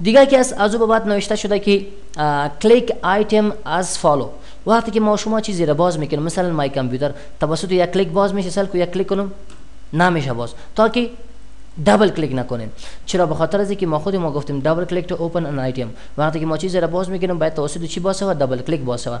دیگه که از از او به بعد نوشته شده که کلیک آیتم از فالو وقتی که ما شما چیزی را باز میکنیم مثلا مای کامپیوتر توسط یک کلیک باز میشه سل کو یک کلیک کنم نمیشه باز تا که دبل کلیک نکنیم چرا بخاطر خاطر از اینکه ما خود ما گفتیم دبل کلیک تو اوپن ان آیتم وقتی که ما چیزی را باز میکنیم باید توسط چی باز شود دبل کلیک باز شود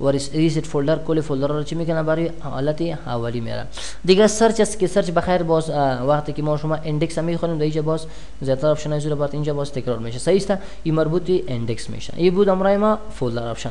و ریست فولدر کل فولدر رو چی میکنه برای حالت اولی میاره دیگه سرچ است که سرچ بخیر باز وقتی که ما شما ایندکس هم میخونیم اینجا باز زیاتر آپشن های زیر بعد اینجا باز تکرار میشه صحیح است این مربوط به ایندکس میشه ای بود امرای ما فولدر آپشن